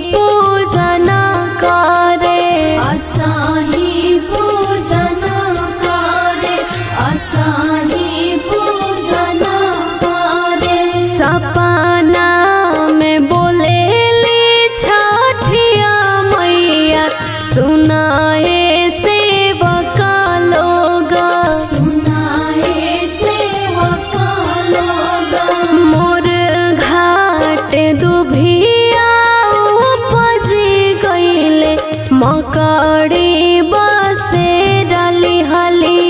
पूजन कारे। अस्ति पूजना कारे। अस्ति बड़े बसे डली हली।